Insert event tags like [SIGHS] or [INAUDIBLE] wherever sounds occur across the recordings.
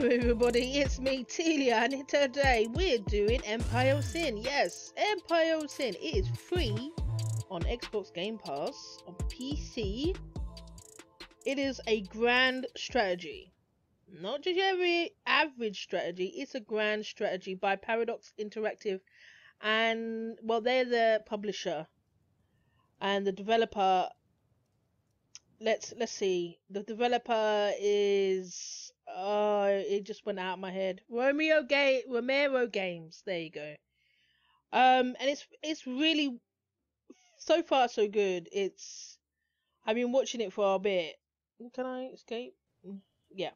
Hello everybody, it's me Teelia and today we're doing Empire of Sin. Yes, Empire of Sin. It is free on Xbox Game Pass, on PC. It is a grand strategy. Not just every average strategy, it's a grand strategy by Paradox Interactive and well they're the publisher and the developer let's let's see. The developer is oh it just went out of my head. Romeo Game Romero Games. There you go. Um and it's it's really so far so good. It's I've been watching it for a bit. Can I escape? Yeah.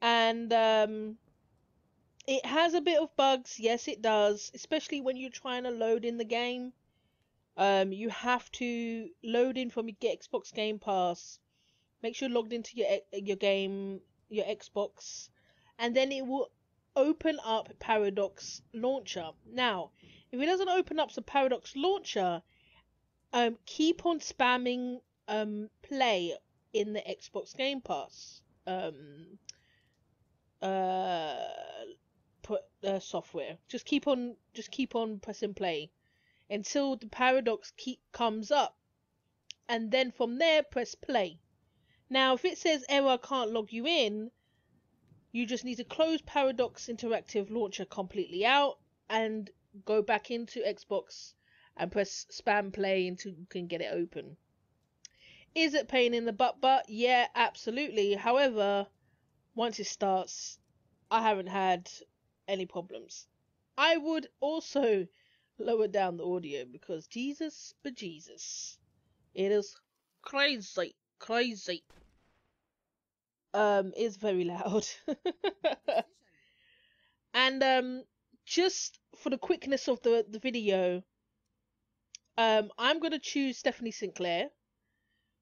And um it has a bit of bugs, yes it does, especially when you're trying to load in the game um, you have to load in from your Xbox Game Pass. Make sure you're logged into your your game, your Xbox, and then it will open up Paradox Launcher. Now, if it doesn't open up the Paradox Launcher, um, keep on spamming um, play in the Xbox Game Pass um, uh, put, uh, software. Just keep on, just keep on pressing play until the paradox key comes up and then from there press play. Now if it says error can't log you in, you just need to close Paradox Interactive Launcher completely out and go back into Xbox and press spam play until you can get it open. Is it pain in the butt butt? Yeah, absolutely. However, once it starts, I haven't had any problems. I would also lower down the audio because Jesus but Jesus. It is crazy, crazy. Um, it's very loud. [LAUGHS] and um, just for the quickness of the, the video, um, I'm gonna choose Stephanie Sinclair.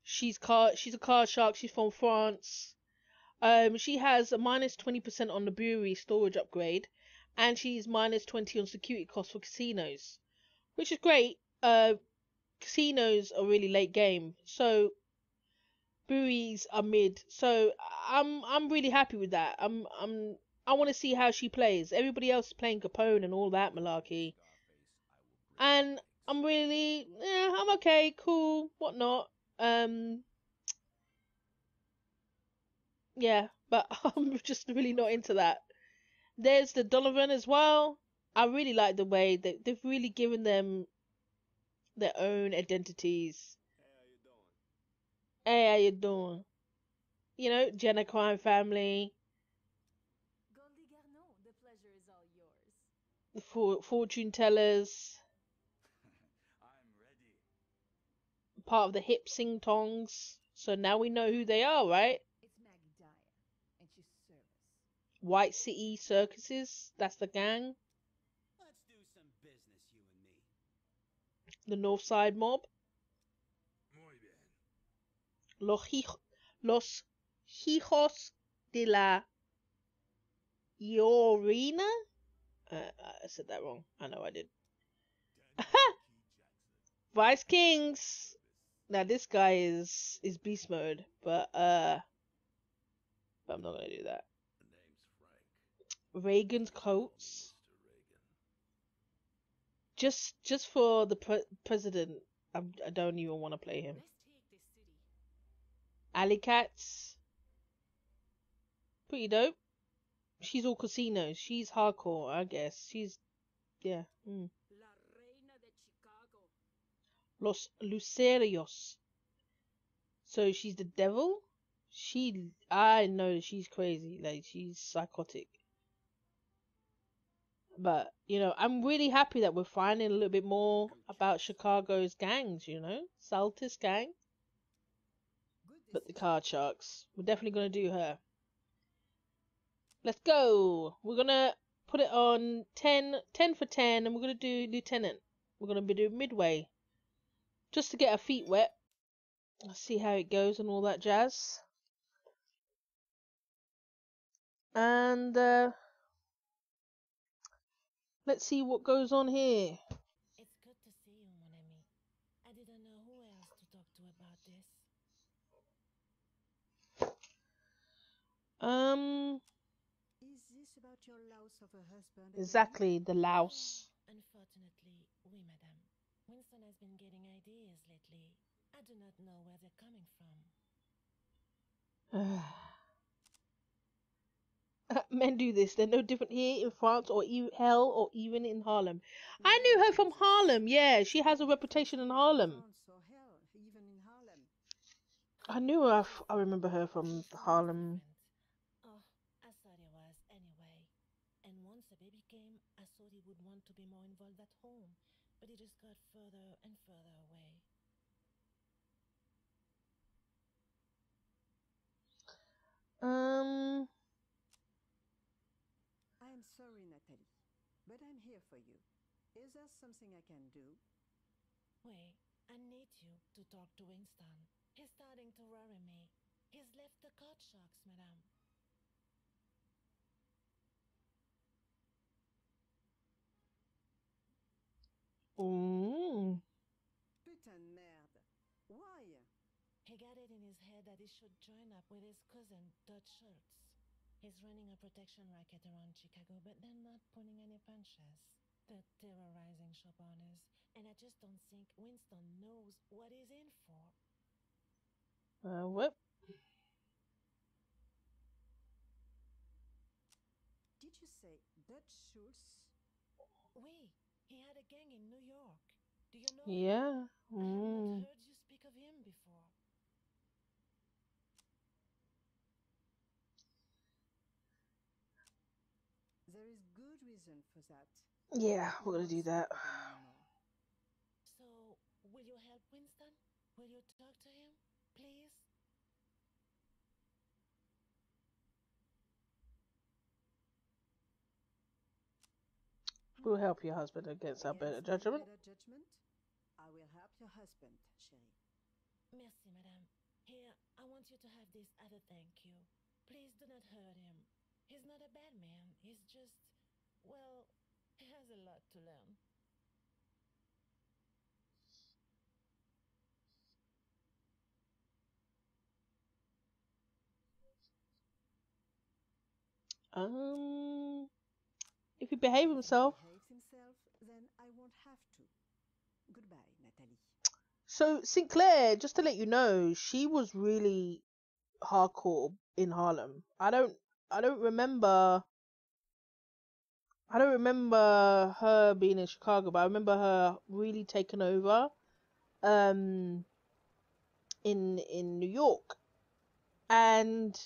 She's car she's a card shark, she's from France. Um, she has a minus 20% on the brewery storage upgrade and she's minus 20 on security costs for casinos, which is great. Uh, casinos are really late game, so breweries are mid. So I'm I'm really happy with that. I'm I'm I want to see how she plays. Everybody else is playing Capone and all that malarkey, and I'm really yeah I'm okay, cool, whatnot. Um, yeah, but [LAUGHS] I'm just really not into that. There's the Donovan as well. I really like the way that they've really given them their own identities. Hey, how you doing? You know, Genna crime family. Goldie Garneau, the pleasure is all yours. The for- fortune tellers. I'm [LAUGHS] ready. Part of the hip sing tongs. So now we know who they are, right? It's Maggie Dyer, and she's service. White City Circuses. That's the gang. Let's do some business, you and me. The North Side Mob. Los, hij- los hijos de la Llorina. Uh, I said that wrong. I know I did. [LAUGHS] Vice Kings. Now this guy is is beast mode, but uh, but I'm not gonna do that. Ragen's Colts, just just for the pre- president. I'm, I don't even want to play him. Let's take this city. Alley Cats. Pretty dope. She's all casinos. She's hardcore, I guess. She's, yeah. Mm. La Reina de Chicago. Los Lucerios. So she's the devil? She, I know that she's crazy. Like, she's psychotic. But, you know, I'm really happy that we're finding a little bit more about Chicago's gangs, you know? Saltis gang. But the card sharks. We're definitely going to do her. Let's go. We're going to put it on 10, 10 for 10, and we're going to do Lieutenant. We're going to be doing Midway. Just to get our feet wet. Let's see how it goes and all that jazz. And, uh, let's see what goes on here. It's good to see you, mon ami. I didn't know who else to talk to about this. Um, Is this about your loss of a husband? Um, again? exactly the louse. Unfortunately, oui, madame. Winston has been getting ideas lately. I do not know where they're coming from. [SIGHS] Uh, men do this. They're no different here in France or e- hell or even in Harlem. I knew her from Harlem. Yeah, she has a reputation in Harlem. France or hell, even in Harlem. I knew her. f- I remember her from Harlem. Oh, I thought he was anyway. And once the baby came, I thought he would want to be more involved at home, but he just got further and further away. Um, I am sorry, Natalie, but I'm here for you. Is there something I can do? Wait, I need you to talk to Winston. He's starting to worry me. He's left the card sharks, madame. mm, Putain de merde. Why? He got it in his head that he should join up with his cousin, Dutch Schultz. He's running a protection racket around Chicago, but they're not pulling any punches. They're terrorizing shop owners, and I just don't think Winston knows what he's in for. uh, what? Did you say Dutch Schultz? Oui, he had a gang in New York. Do you know? him? Yeah. I Mm. not heard you speak of him before. There is good reason for that. Yeah, we're gonna do that. speak of them anymore. So, will you help Winston? Will you talk to him, please? We'll help your husband against our better judgment. better judgment, I will help your husband, chérie. Merci, madame. Here, I want you to have this as a thank you. Please do not hurt him. He's not a bad man. He's just, well, he has a lot to learn. Um, if he behave If himself. He behaves himself, then I won't have to. Goodbye, Natalie. So Sinclair, just to let you know, she was really hardcore in Harlem. I don't, I don't remember. I don't remember her being in Chicago, but I remember her really taking over, um, in in New York, and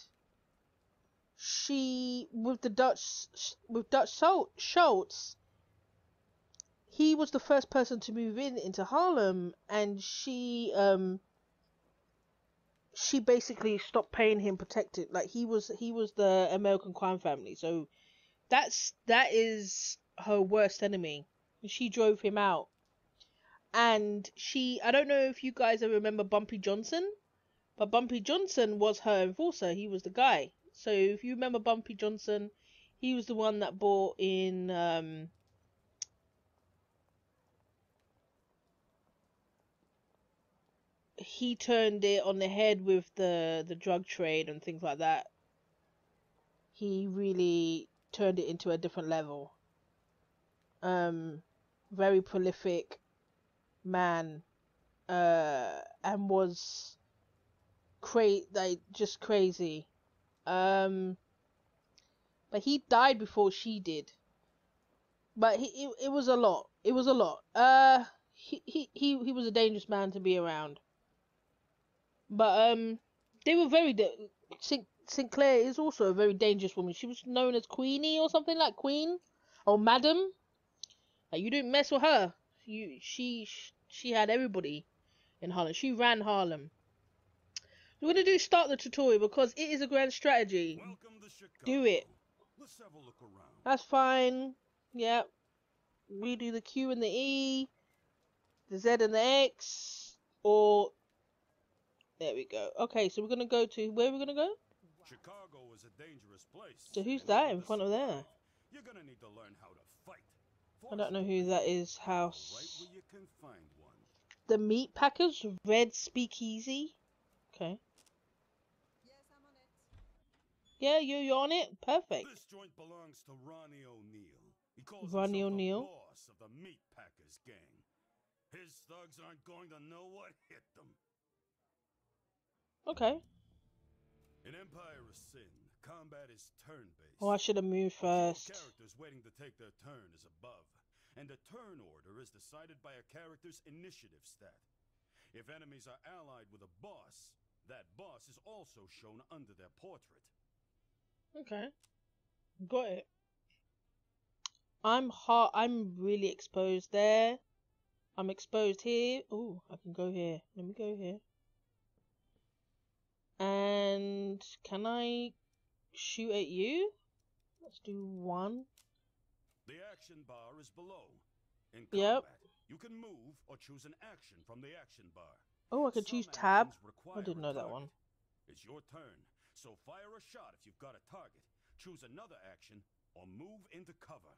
she with the Dutch with Dutch Schul- Schultz he was the first person to move in into Harlem. And she um she basically stopped paying him protected like he was he was the American crime family. So that's that is her worst enemy. She drove him out. And she I don't know if you guys remember Bumpy Johnson but Bumpy Johnson was her enforcer. He was the guy. So if you remember Bumpy Johnson he was the one that brought in um he turned it on the head with the the drug trade and things like that. He really turned it into a different level. Um, very prolific man, uh, and was cra- like just crazy. Um, but he died before she did. But he, it, it was a lot. It was a lot. Uh, he, he, he, he was a dangerous man to be around. But um, they were very. Sin- Sinclair is also a very dangerous woman. She was known as Queenie or something like Queen or Madam. Like you didn't mess with her. You she she had everybody in Harlem. She ran Harlem. We're gonna do start the tutorial because it is a grand strategy. Welcome to Chicago. Do it. Let's have a look around. That's fine. Yep. We do the Q and the E, the Z and the X, or there we go. Okay, so we're gonna go to where we're we gonna go? Chicago is a dangerous place. So who's that in front of there? You're gonna need to learn how to fight. I don't know who that is. Right House. where you can find one. The Meat Packers, Red Speakeasy. Okay. Yes, I'm on it. Yeah, you you're on it? Perfect. This joint belongs to Ronnie O'Neill. He calls Ronnie O'Neill? the boss of the Meat Packers gang. His thugs aren't going to know what hit them. Okay. In Empire of Sin, combat is turn-based. Oh, I should have moved first. Characters waiting to take their turn is above, and the turn order is decided by a character's initiative stat. If enemies are allied with a boss, that boss is also shown under their portrait. Okay. Got it. I'm hot. I'm really exposed there. I'm exposed here. Oh, I can go here. Let me go here. And can I shoot at you? Let's do one. The action bar is below. In Yep. you can move or choose an action from the action bar. Oh, I could Some choose tab. I didn't know that one. It's your turn, so fire a shot if you've got a target. Choose another action or move into cover.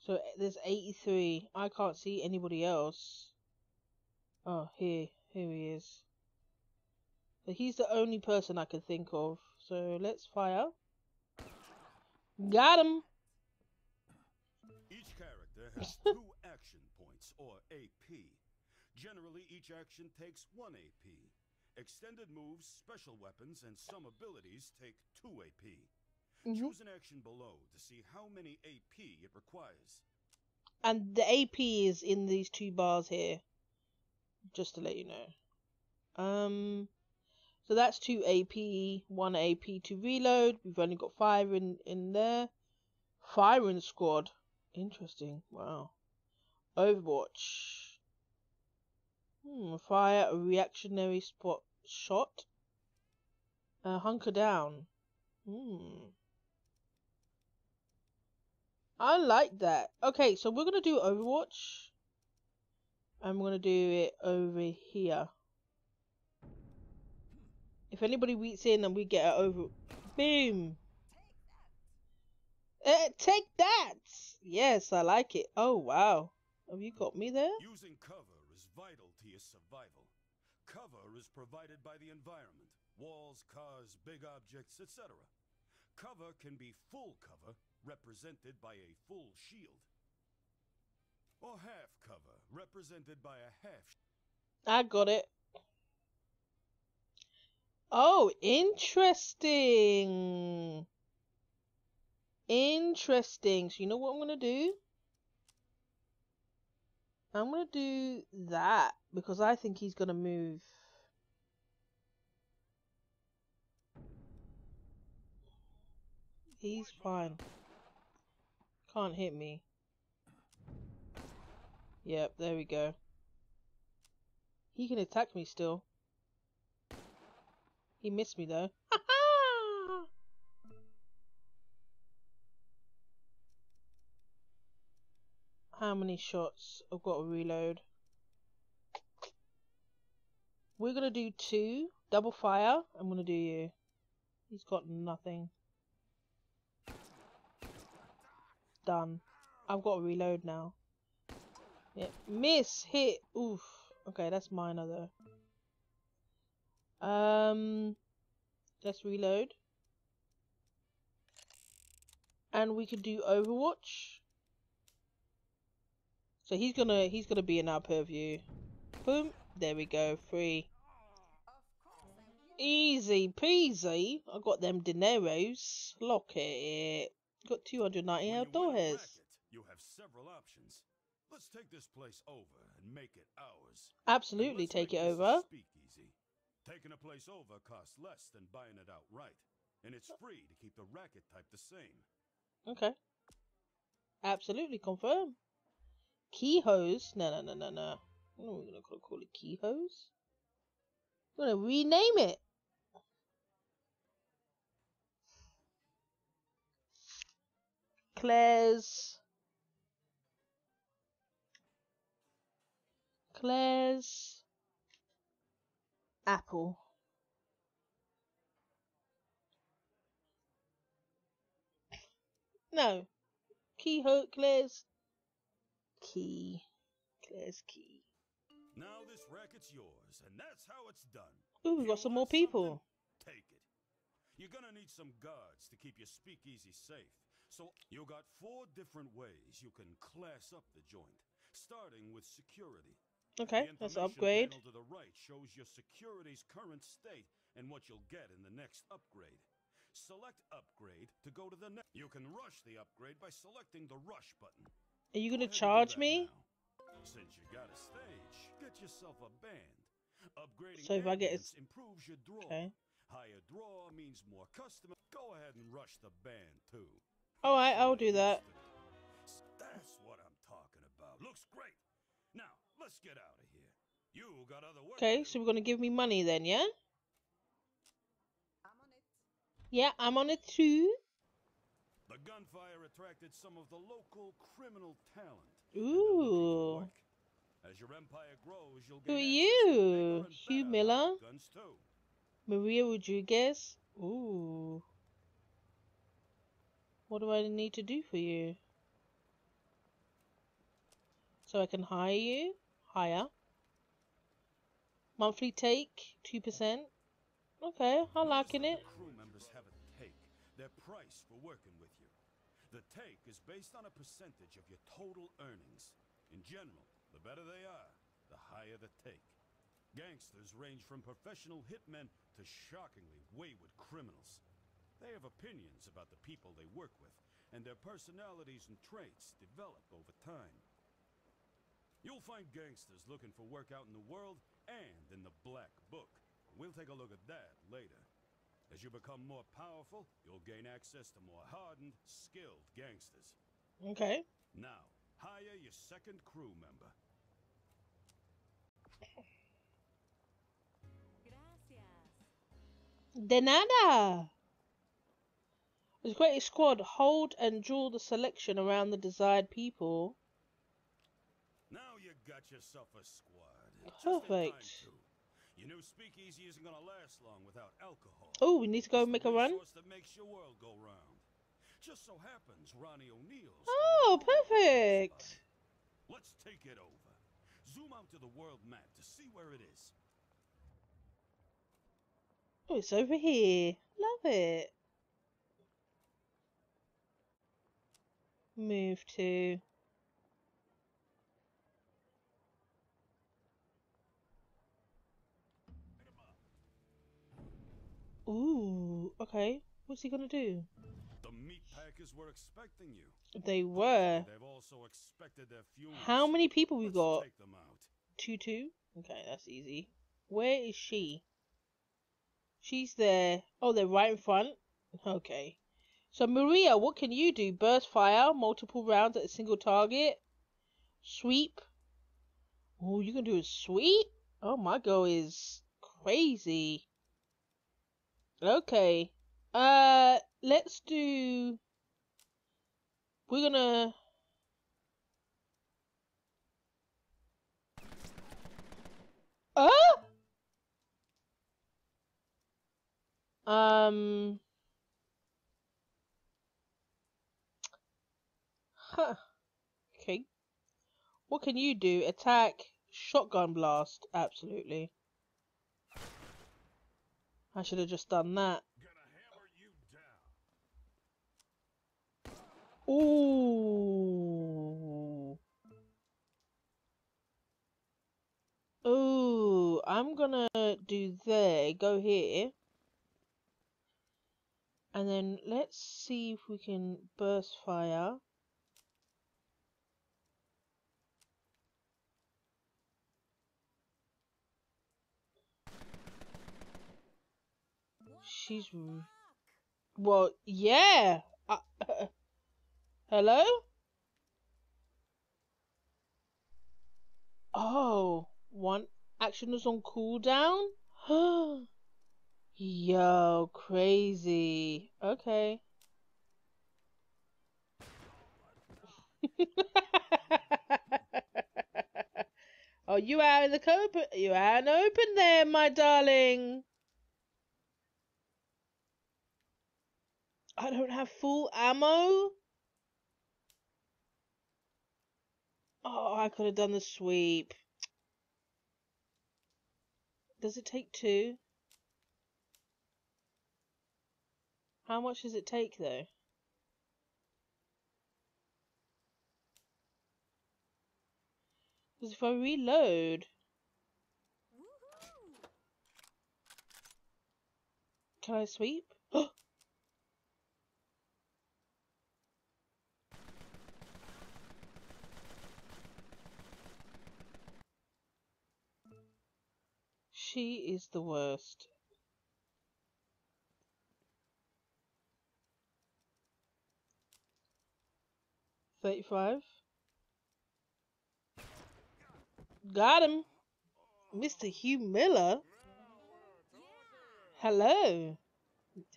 So there's 83. I can't see anybody else. Oh, here. Here he is. But he's the only person I can think of. So let's fire. Got him! Each character has [LAUGHS] two action points, or AP. Generally, each action takes one AP. Extended moves, special weapons, and some abilities take two AP. Mhm. Choose an action below to see how many AP it requires. And the AP is in these two bars here. Just to let you know. Um, so that's two AP, one AP to reload. We've only got five in, in there. Firing squad. Interesting. Wow. Overwatch. Hmm, fire a reactionary spot shot. Uh, hunker down. Hmm. I like that. Okay, so we're gonna do Overwatch. I'm gonna do it over here. If anybody weeps in and we get it over, boom. Eh, take that. Yes, I like it. Oh wow, have you got me there? Using cover is vital to your survival. Cover is provided by the environment walls, cars, big objects, etc. Cover can be full cover, represented by a full shield, or half represented by a I got it. Oh, interesting. Interesting. So you know what I'm gonna do? I'm gonna do that because I think he's gonna move. He's fine. Can't hit me. Yep, there we go. He can attack me still. He missed me though. [LAUGHS] How many shots? I've got to reload. We're gonna do two. Double fire. I'm gonna do you. He's got nothing. Done. I've got to reload now. Yeah. Miss. Hit. Oof. Okay, that's minor though. Um, let's reload. And we could do Overwatch. So he's gonna he's gonna be in our purview. Boom. There we go. Free. Easy peasy. I got them dineros. Look at it. Got 290 When you outdoors. you have several options. Let's take this place over and make it ours. Absolutely take it over. Speakeasy. Taking a place over costs less than buying it outright, and it's free to keep the racket type the same. Okay. Absolutely confirm. Keyhose? No, no, no, no, no. What are we gonna call, call it? Keyhose? We're gonna rename it. Claire's. Claire's. Apple. No. Key ho Claire's key. Claire's key. Now this racket's yours, and that's how it's done. Ooh, we've got some more people. Take it. You're gonna need some guards to keep your speakeasy safe. So you got four different ways you can class up the joint, starting with security. Okay, let's upgrade. to the right shows your security's current state and what you'll get in the next upgrade. Select upgrade to go to the next. You can rush the upgrade by selecting the rush button. Are you gonna ahead and do charge me? Since you got a stage, get yourself a band. Upgrading So if I get a ambience s- improves your draw. Okay. Higher draw means more customer. Go ahead and rush the band too. All right, I'll do that. used to it. S- That's what I'm talking about. Looks great. Now let's get out of here. You got other work. Okay, so we're gonna give me money then, yeah? I'm on it. Yeah, I'm on it too. The gunfire attracted some of the local criminal talent. and they're Ooh. As your empire grows, you'll Who are you? Hugh Miller? Guns too. Maria Rodriguez. Ooh. What do I need to do for you? So I can hire you? Hire. Monthly take, 2%. Okay, I'm liking it. Crew members have a take, their price for working with you. The take is based on a percentage of your total earnings. In general, the better they are, the higher the take. Gangsters range from professional hitmen to shockingly wayward criminals. They have opinions about the people they work with, and their personalities and traits develop over time. You'll find gangsters looking for work out in the world and in the Black Book. We'll take a look at that later. As you become more powerful, you'll gain access to more hardened, skilled gangsters. Okay. Now, hire your second crew member. Gracias. De nada. As great squad, hold and draw the selection around the desired people. Now you got yourself a squad. Just in time, Perfect. too. Your new speakeasy isn't gonna last long without alcohol. Oh, we need to go It's make a run. that makes your world go round. Just so happens Ronnie O'Neill's. Oh, perfect. Let's take it over. Zoom out to the world map to see where it is. Oh, it's over here. Love it. Move to. Ooh, okay. What's he gonna do? The meat packers were expecting you. They were. They've also expected their funerals. How many people we Let's got? Take them out. Two two. Okay, that's easy. Where is she? She's there. Oh, they're right in front. Okay. So Maria, what can you do? Burst fire, multiple rounds at a single target. Sweep. Oh, you can do a sweep? Oh, my girl is crazy. Okay. Uh, let's do. We're gonna. Oh! Um. Huh. Okay. What can you do? Attack, shotgun blast. Absolutely. I should have just done that. Ooh. Ooh, I'm gonna do there, go here. And then let's see if we can burst fire. She's well, yeah. Uh, [LAUGHS] hello? Oh, one action is on cooldown? [GASPS] Yo, crazy. Okay. [LAUGHS] oh, you out in the open? You out in open there, my darling. I don't have full ammo? Oh, I could have done the sweep. Does it take two? How much does it take, though? Because if I reload... Can I sweep? [GASPS] Oh, she is the worst. Thirty-five. Got him, Mr. Hugh Miller. Hello,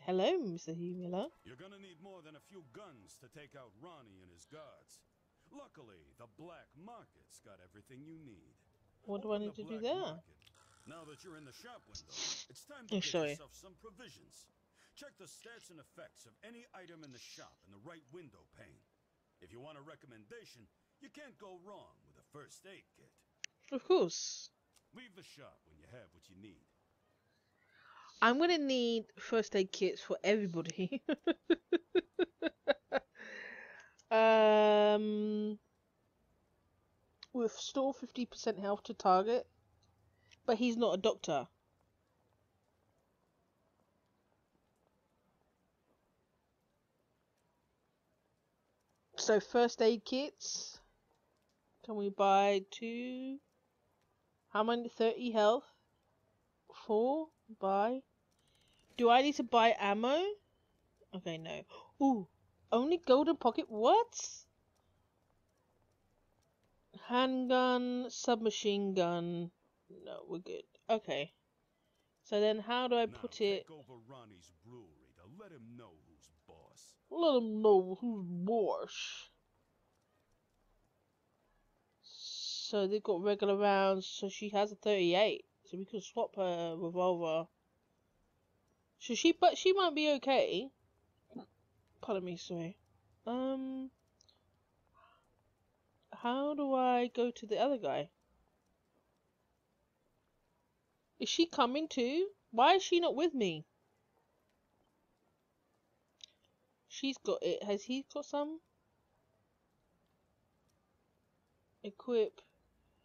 hello, Mr. Hugh Miller. You're gonna need more than a few guns to take out Ronnie and his guards. Luckily, the black market's got everything you need. What do I need to do there? market. Now that you're in the shop window, it's time to get yourself some provisions. Check the stats and effects of any item in the shop in the right window pane. If you want a recommendation, you can't go wrong with a first aid kit. Of course. Leave the shop when you have what you need. I'm gonna need first aid kits for everybody. [LAUGHS] um, with store fifty percent health to target, but he's not a doctor. So first aid kits. Can we buy two? How many? Thirty health. Four. Buy. Do I need to buy ammo? Okay, no. Ooh, only golden pocket. What? Handgun, submachine gun. No, we're good. Okay. So then, how do I now put it? over Ronnie's brewery to let him know who's boss. Let him know who's boss. So they've got regular rounds. So she has a 38. So we could swap her revolver. So she, but she might be okay. Pardon me, sorry. Um, how do I go to the other guy? Is she coming too? Why is she not with me? She's got it. Has he got some? Equip.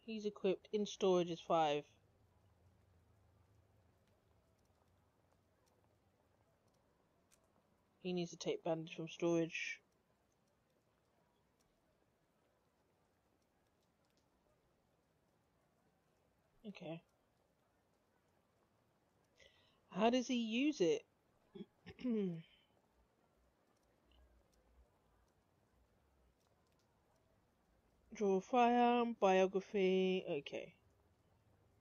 He's equipped. In storage is five. He needs to take bandage from storage. Okay. How does he use it? [CLEARS THROAT] Draw firearm, biography, okay.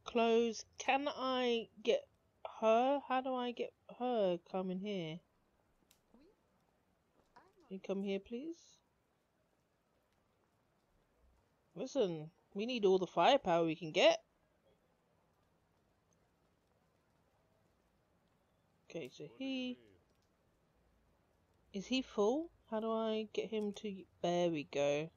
Clothes. Can I get her? How do I get her come in here? You come here, please? Listen, we need all the firepower we can get. Okay, so he... Is he full? How do I get him to... There we go.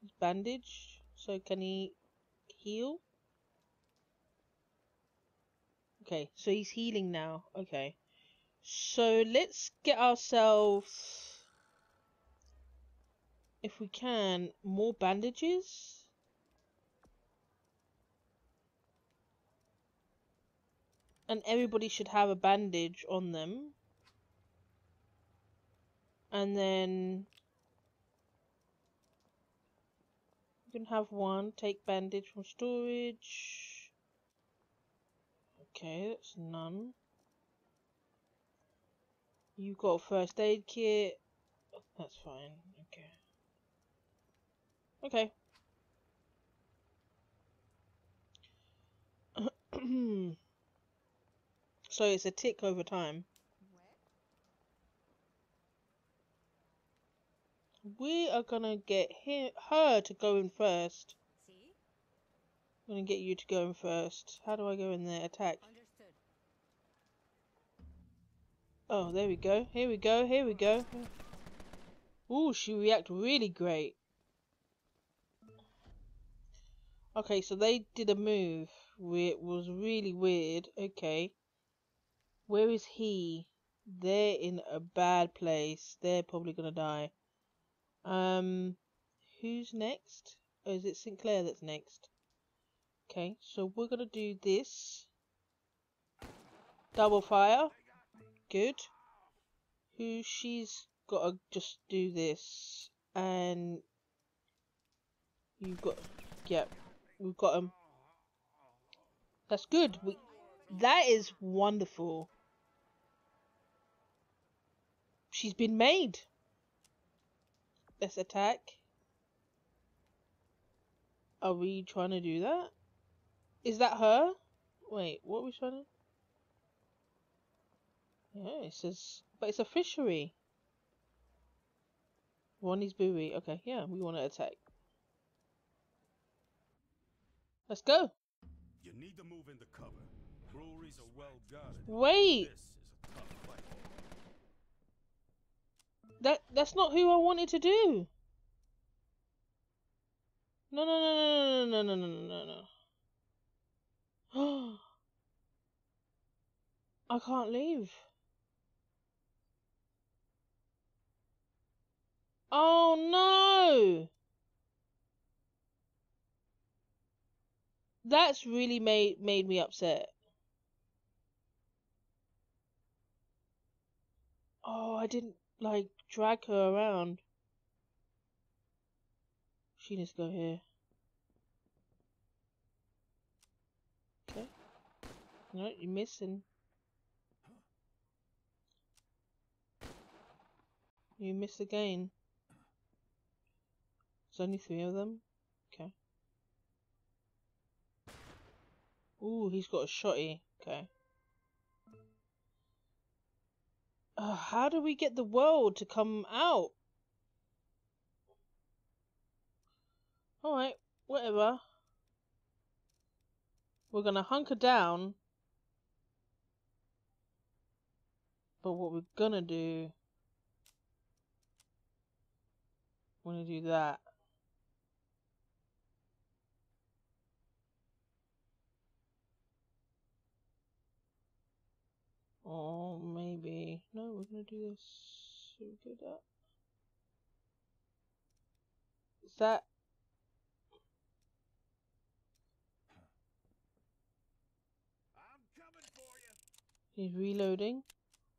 He's bandaged, so can he heal? Okay, so he's healing now. Okay. So let's get ourselves, if we can, more bandages. And everybody should have a bandage on them. And then you can have one, take bandage from storage. Okay, that's none. You got first aid kit. That's fine. Okay. Okay. [CLEARS THROAT] so it's a tick over time. We are gonna get him, her to go in first. I'm gonna get you to go in first. How do I go in there? Attack. Oh, there we go. Here we go. Here we go. Ooh, she react really great. Okay, so they did a move. It was really weird. Okay. Where is he? They're in a bad place. They're probably gonna die. Um, who's next? Or is it Sinclair that's next? Okay, so we're gonna do this. Double fire. Good. Who she's gotta just do this. And you've got yeah, we've got him. That's good. We that is wonderful. She's been made. Let's attack. Are we trying to do that? Is that her? Wait, what are we trying to? Yeah, it says, but it's a fishery. Ronnie's buoy. Okay, yeah, we want to attack. Let's go. You need to move into cover. Breweries are well guarded. Wait, This is a tough fight. That that's not who I wanted to do. No, no, no, no, no, no, no, no, no, no. I can't leave. Oh no! That's really made made me upset. Oh, I didn't like drag her around. She needs to go here. Okay. No, you're missing. You missed again. There's only three of them. Okay. Ooh, he's got a shotty. Okay. Uh, how do we get the world to come out? Alright, whatever. We're gonna hunker down. But what we're gonna do... We're gonna do that. Or maybe... No, we're gonna do this. Should we do that? Is that... I'm coming for you. He's reloading.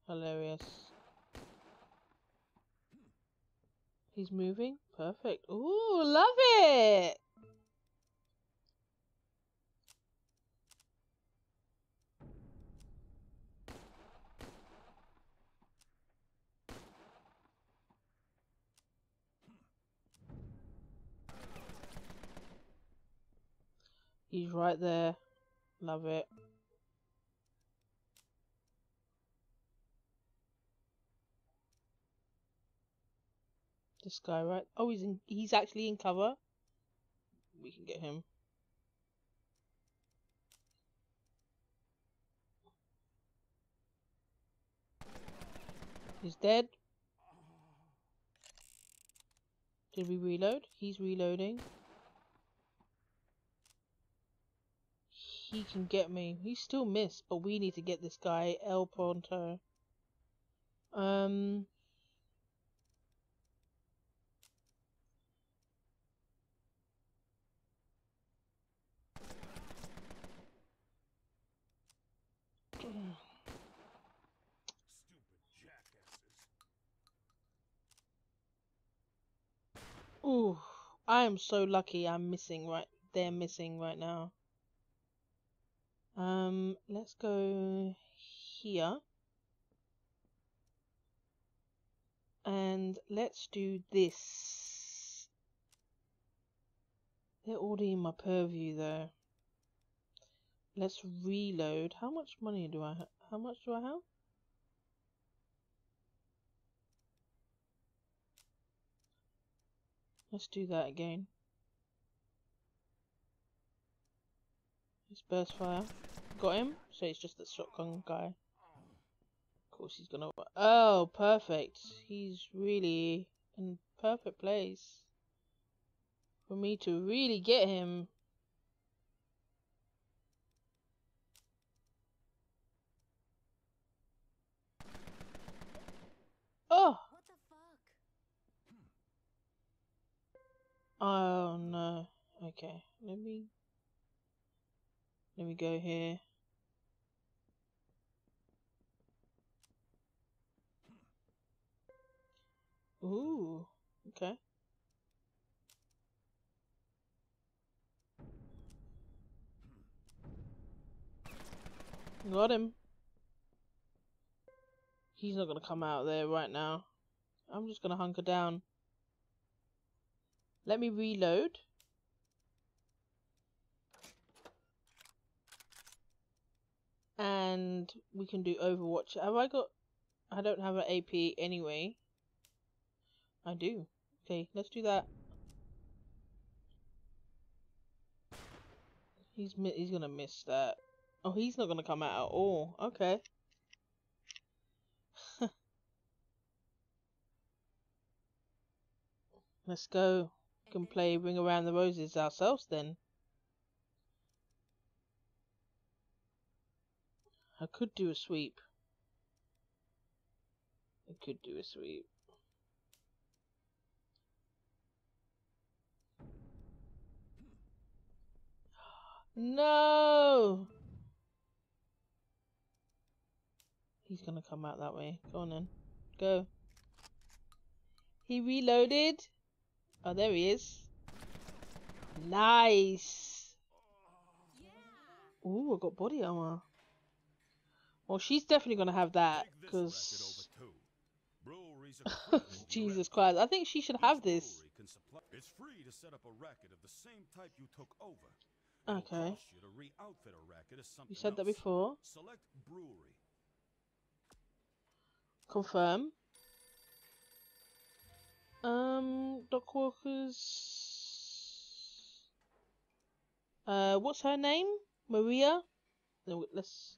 Hilarious. He's moving. Perfect. Ooh, love it! He's right there. Love it. This guy, right? Oh, he's in. He's actually in cover. We can get him. He's dead. Did we reload? He's reloading. He can get me. He still missed, but we need to get this guy El Pronto. Um. [SIGHS] Ooh, I am so lucky I'm missing right they're missing right now. Um, let's go here. And let's do this. They're already in my purview though. Let's reload. How much money do I have? How much do I have? Let's do that again. His burst fire. Got him? So it's just the shotgun guy. Of course he's gonna... Oh, perfect. He's really in perfect place. For me to really get him. Oh! Oh no. Okay. Let me let me go here. Ooh. Okay. Got him. He's not gonna come out there right now. I'm just gonna hunker down. Let me reload. And we can do Overwatch. Have I got... I don't have an AP anyway. I do. Okay, let's do that. He's he's gonna miss that. Oh, he's not gonna come out at all. Okay. [LAUGHS] Let's go. We can play Ring Around the Roses ourselves then. I could do a sweep. I could do a sweep. No! He's gonna come out that way. Go on then. Go. He reloaded. Oh, there he is. Nice. Ooh, I got body armor. Well, she's definitely gonna have that Take this racket because over [LAUGHS] too. Breweries across [LAUGHS] the Jesus. Christ, I think she should have this. brewery can supply- It's free to set up a racket of the same type you took over. Okay. you to re-outfit a racket as something You said that before. Confirm. Um, Doc Walker's. Uh, what's her name? Maria. No, let's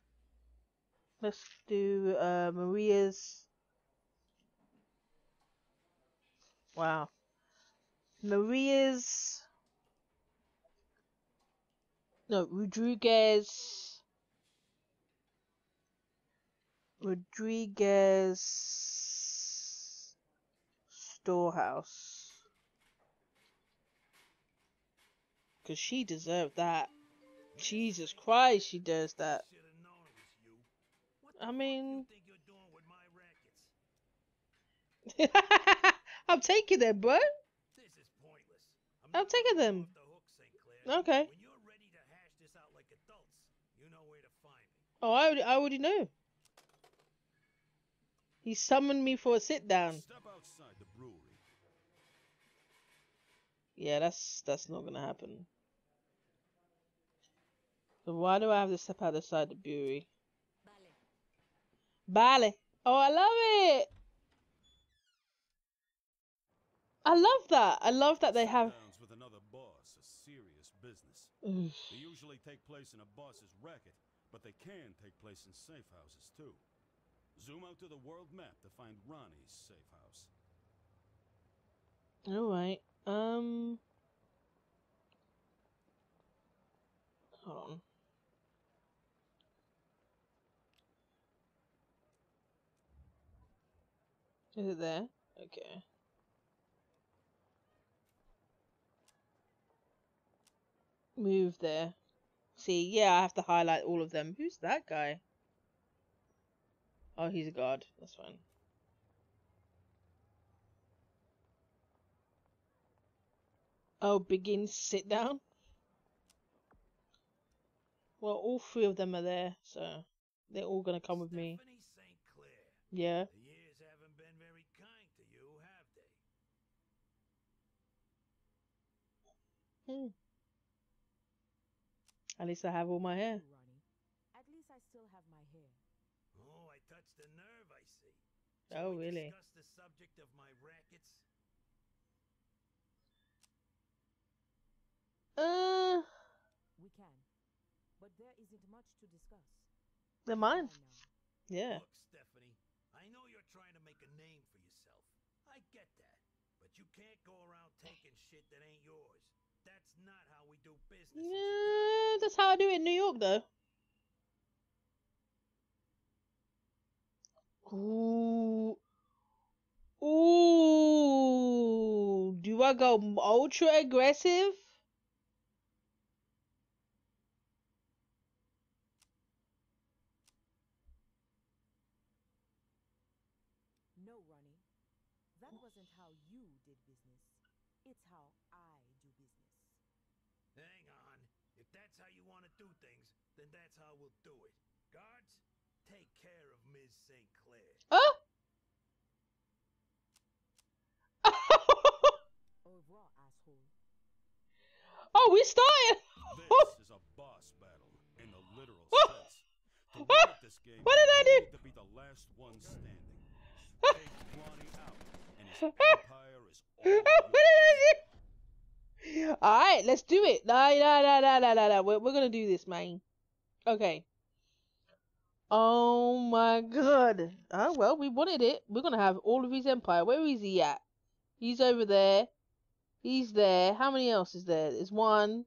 let's do uh Maria's. Wow. Maria's. No, Rodriguez. Rodriguez Storehouse. Because she deserved that. Jesus Christ, she does that. Should have known it was you. What the I fuck mean- you think you're doing with my rackets? [LAUGHS] I'm taking them, bro. This is pointless. I'm I'm taking you them. the hook, Okay. When you're ready to hash this out like adults, you know where to find me. Oh, I already, I already know. He summoned me for a sit down. Step outside the brewery. Yeah, that's that's not gonna happen. So why do I have to step outside the brewery? Vale. Oh, I love it. I love that. I love that they have. With another boss, a serious business. They usually take place in a boss's racket, but they can take place in safe houses too. Zoom out to the world map to find Ronnie's safe house. All right. Um. Hold on. Is it there? Okay. Move there. See, yeah, I have to highlight all of them. Who's that guy? Oh, he's a god. That's fine. Oh, begin sit down. Well, all three of them are there, so they're all gonna come with me. Yeah. The years haven't been very kind to you, have they? Hmm. At least I have all my hair. Ronnie. At least I still have my hair. Oh, I touched a nerve, I see. Oh, Shall we really? Discuss the subject of my rackets. Uh, We can. But there isn't much to discuss. they're mine. Yeah. Look, Stephanie, I know you're trying to make a name for yourself. I get that. But you can't go around taking shit that ain't Yeah, that's how I do it in New York, though. Ooh. Ooh. Do wanna go ultra aggressive? No, Ronnie. That wasn't how you did business. It's how I do business. Hang on. If that's how you want to do things, then that's how we'll do it. Guards, take care of Ms. St. Clair. Huh? [LAUGHS] Au revoir, asshole. oh, we started. This [LAUGHS] is a boss battle in the literal [LAUGHS] sense. To this game, What did I do? to be the last one standing. Take Ronnie out, and his empire is all yours. All right, let's do it. Nah, nah, nah, nah, nah, nah, nah. We're, we're gonna do this, man. Okay. Oh my god. Oh well, we wanted it. We're gonna have all of his empire. Where is he at? He's over there. He's there. How many else is there? There's one.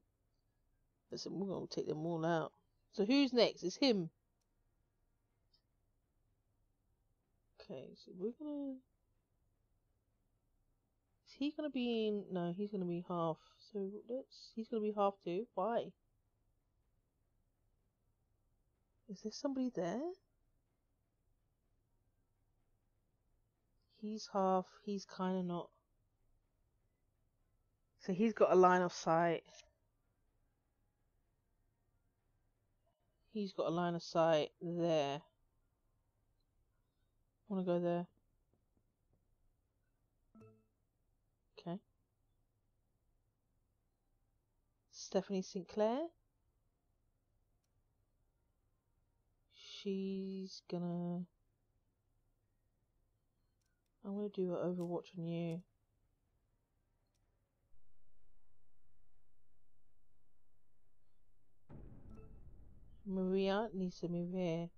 Listen, we're gonna take them all out. So who's next? It's him. Okay, so we're gonna. He gonna be in? No, he's gonna be half. So let's. He's gonna be half too. Why? Is there somebody there? He's half. He's kind of not. So he's got a line of sight. He's got a line of sight there. I want to go there? Stephanie St. Clair. She's gonna. I'm gonna do an Overwatch on you. Maria needs to move here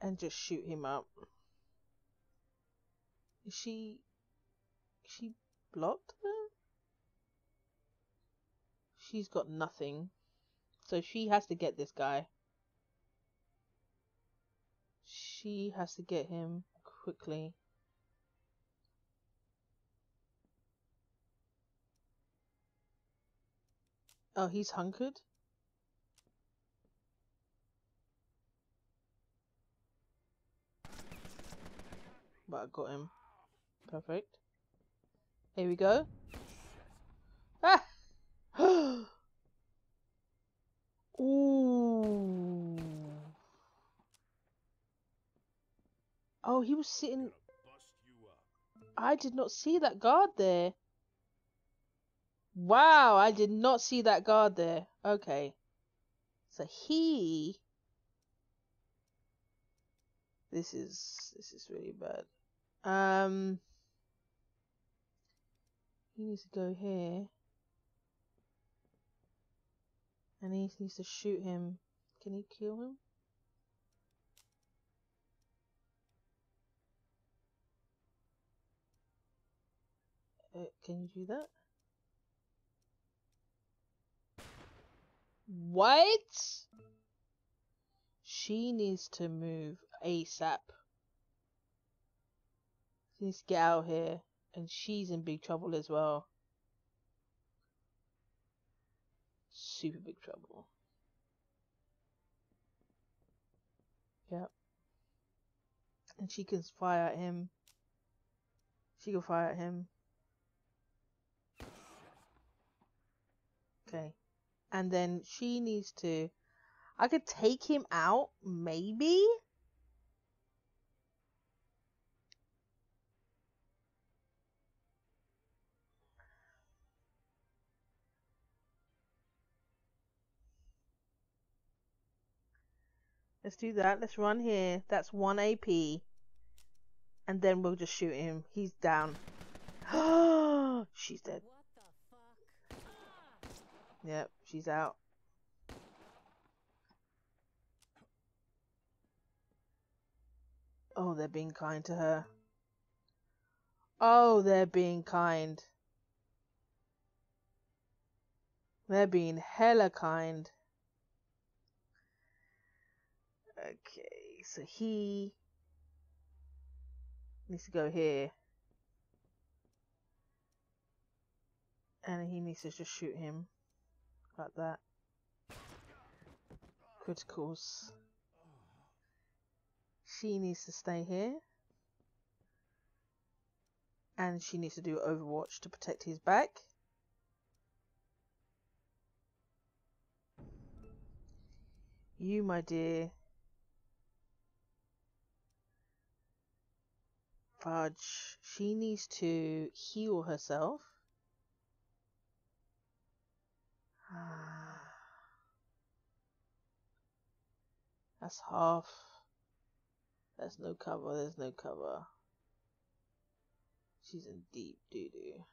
and just shoot him up. Is she is she blocked there? She's got nothing. So she has to get this guy. She has to get him quickly. Oh, he's hunkered? But I got him. Perfect. Here we go. Ah! [GASPS] Ooh. Oh, he was sitting. Bust you up. I did not see that guard there. Wow, I did not see that guard there. Okay. So he. This is this is really bad. Um. He needs to go here. And he needs to shoot him. Can he kill him? Uh, can you do that? What? She needs to move ASAP. She needs to get out here. And she's in big trouble as well. Super big trouble. Yep. And she can fire at him. She can fire at him. Okay. And then she needs to. I could take him out, maybe? Let's do that. Let's run here. That's 1 AP. And then we'll just shoot him. He's down. [GASPS] She's dead. Yep, she's out. Oh, they're being kind to her. Oh, they're being kind. They're being hella kind. Okay, so he needs to go here. And he needs to just shoot him. Like that. Criticals. She needs to stay here. And she needs to do Overwatch to protect his back. You, my dear. Uh, Fudge. She needs to heal herself. [SIGHS] That's half. There's no cover, there's no cover. She's in deep doo doo.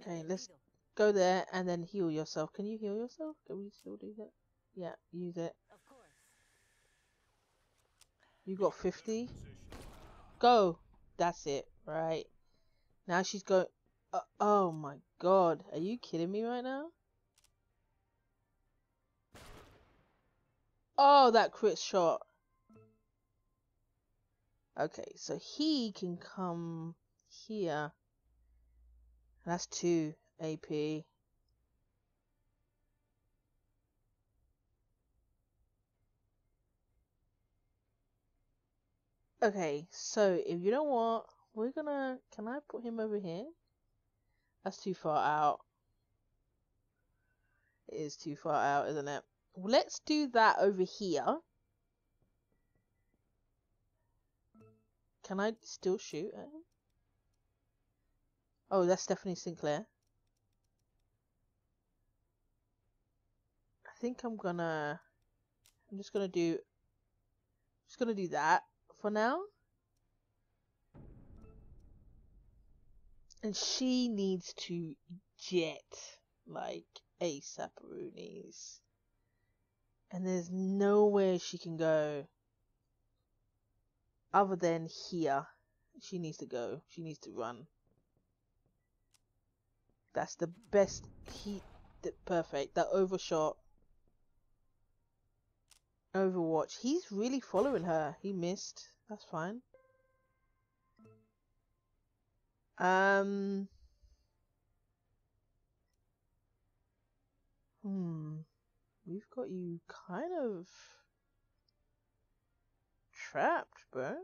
Okay, let's go there and then heal yourself. Can you heal yourself? Can we still do that? Yeah, use it. You got 50? Go! That's it, right. Now she's going. Uh, oh my god, are you kidding me right now? Oh, that crit shot. Okay, so he can come here. That's two AP. Okay, so if you don't want, we're gonna. Can I put him over here? That's too far out. It is too far out, isn't it? Let's do that over here. Can I still shoot him? Oh, that's Stephanie St. Clair. I think I'm gonna. I'm just gonna do. Just gonna do that for now. And she needs to jet like ASAP Rooney's. And there's nowhere she can go other than here. She needs to go. She needs to run. That's the best heat. Perfect. That overshot. Overwatch. He's really following her. He missed. That's fine. Um. Hmm. We've got you kind of trapped, bro.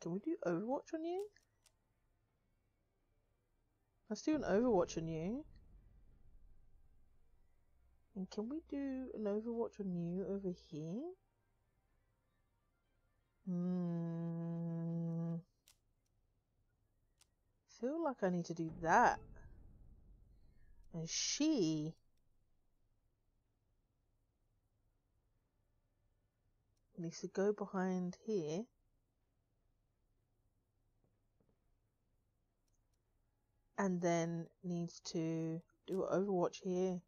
Can we do Overwatch on you? Let's do an Overwatch on you. And can we do an Overwatch on you over here? Hmm. Feel like I need to do that. And she needs to go behind here. And then needs to do Overwatch here.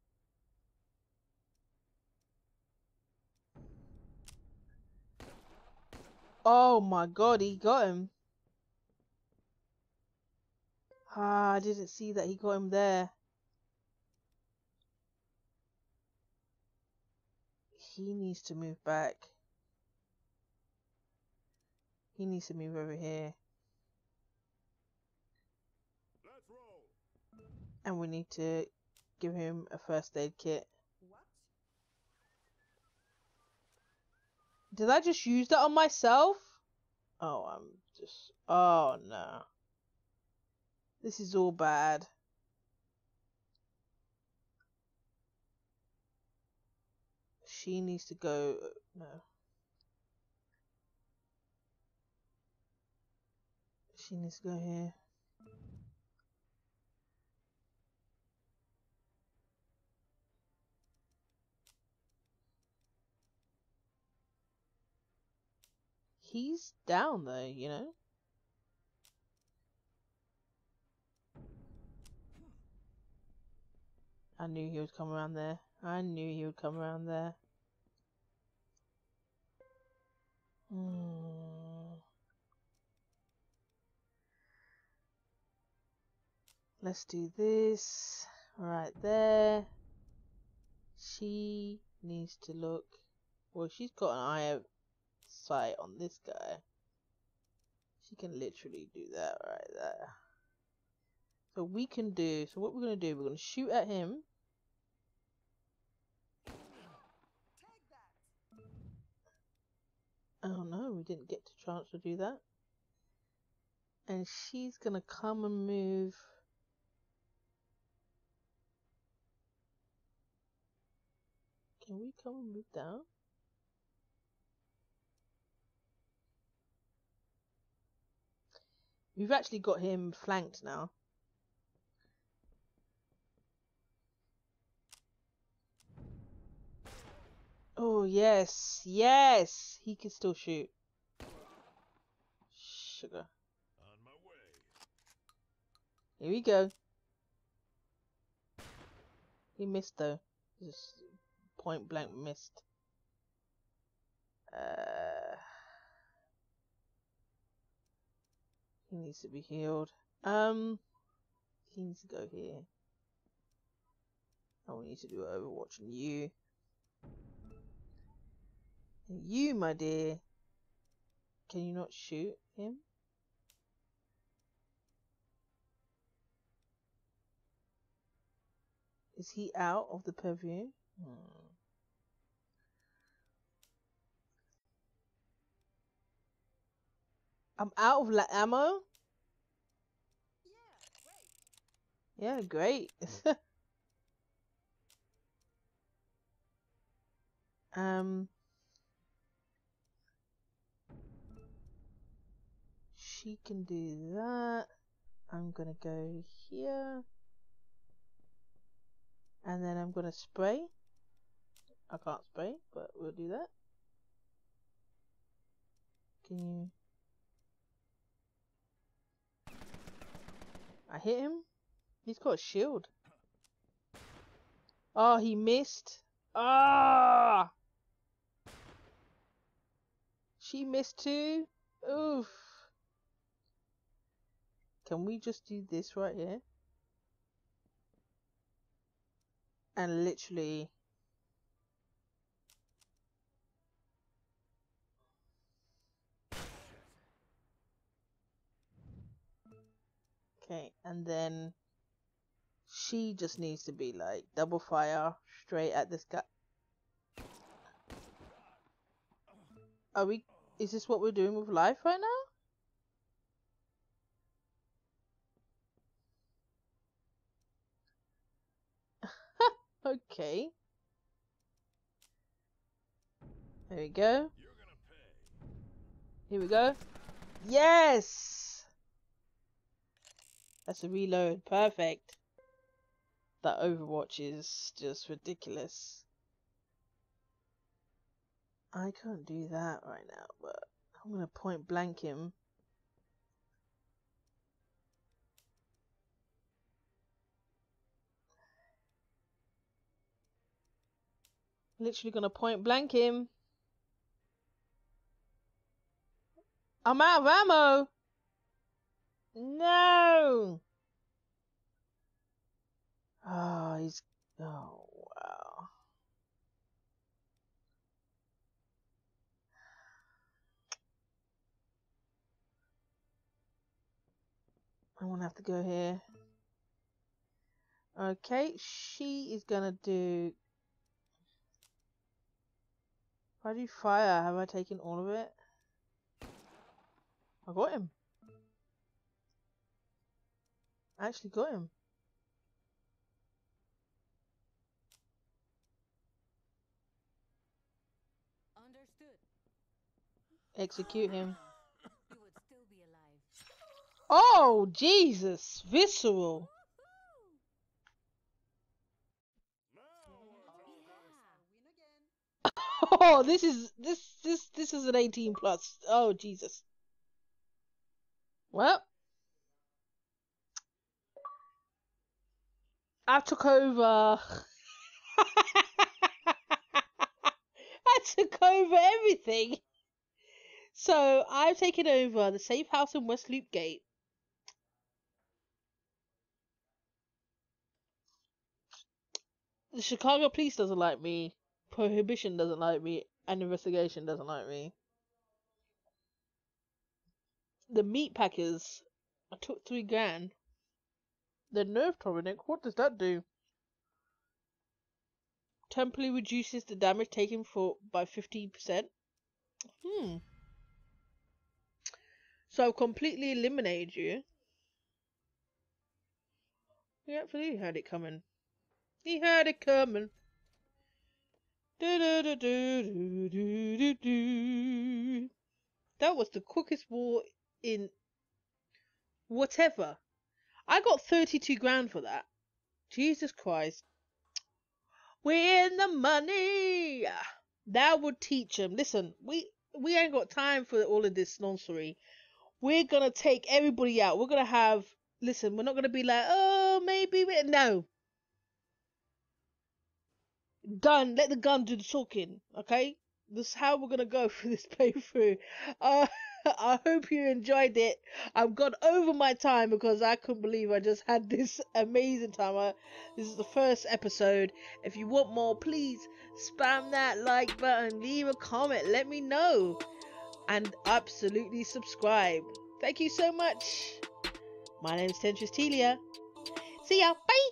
Oh my god, he got him. Ah, I didn't see that he got him there. He needs to move back. He needs to move over here. And we need to give him a first aid kit. Did I just use that on myself? Oh, I'm just. Oh no. This is all bad. She needs to go. Uh, no. She needs to go here. He's down there, you know? I knew he would come around there. I knew he would come around there. Hmm. Let's do this right there. She needs to look. Well, she's got an eye out. Sight on this guy. She can literally do that right there. So we can do, so what we're going to do, we're going to shoot at him. Oh no, we didn't get the chance to do that. And she's going to come and move. Can we come and move down? We've actually got him flanked now. Oh, yes. Yes! He can still shoot. Sugar. On my way. Here we go. He missed though. Just point blank missed. Uh, he needs to be healed. Um, he needs to go here. Oh, we need to do Overwatch and you. And you, my dear. Can you not shoot him? Is he out of the purview? Hmm. I'm out of la- ammo? Yeah, great. [LAUGHS] um. She can do that. I'm gonna go here. And then I'm gonna spray. I can't spray, but we'll do that. Can you... I hit him? He's got a shield. Oh, he missed. Ah! She missed too? Oof. Can we just do this right here? And literally... Okay, and then she just needs to be like double fire straight at this guy. Are we? Is this what we're doing with life right now? [LAUGHS] okay. There we go. Here we go. Yes! That's a reload. Perfect. That Overwatch is just ridiculous. I can't do that right now, but I'm gonna point blank him. Literally gonna point blank him. I'm out of ammo. No. Oh, he's. Oh, wow. I'm gonna have to go here. Okay, she is gonna do. If I do fire, have I taken all of it? I got him. I actually got him. Understood. Execute him. [GASPS] You would still be alive. Oh, Jesus! Visceral! Oh, this is this this this is an 18 plus. Oh, Jesus. Well, I took over. [LAUGHS] I took over everything. So I've taken over the safe house in West Loop Gate. The Chicago police doesn't like me. Prohibition doesn't like me. And investigation doesn't like me. the meat packers. I took three grand. The nerve tonic, what does that do? Temporarily reduces the damage taken for by fifteen percent. Hmm. So I've completely eliminated you. He absolutely heard it coming. He heard it coming. That was the quickest war in whatever. I got 32 grand for that. Jesus Christ. We're in the money. That would teach them. Listen, we we ain't got time for all of this nonsense. We're gonna take everybody out. We're gonna have. Listen, we're not gonna be like, oh, maybe we no. Gun, let the gun do the talking. Okay, this is how we're gonna go [LAUGHS] through this playthrough. Uh, [LAUGHS] I hope you enjoyed it. I've gone over my time because I couldn't believe I just had this [LAUGHS] amazing time. I, this is the first episode. If you want more, please spam that like button, leave a comment, let me know, and absolutely subscribe. Thank you so much. My name is Temptress Teelia. See ya. Bye.